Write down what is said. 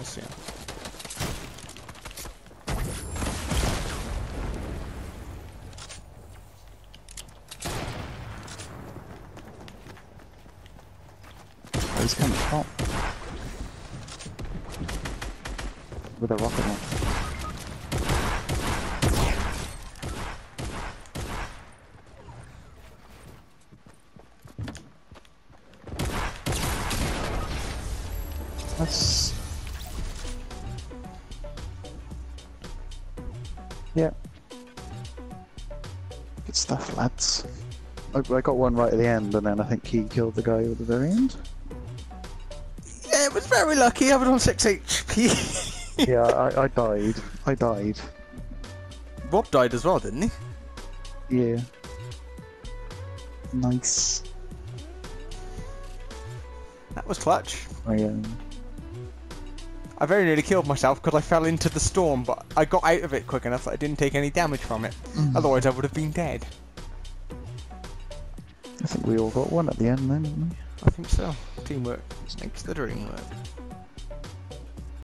I see him. Oh, he's coming up. With a rocket launcher. That's Yeah. Good stuff, lads. I, I got one right at the end, and then I think he killed the guy at the very end. Yeah, it was very lucky. I was on 6 HP. yeah, I, I died. I died. Rob died as well, didn't he? Yeah. Nice. That was clutch. I um, I very nearly killed myself because I fell into the storm, but I got out of it quick enough that I didn't take any damage from it. Mm. Otherwise, I would have been dead. I think we all got one at the end then. I think so. Teamwork makes the dream work.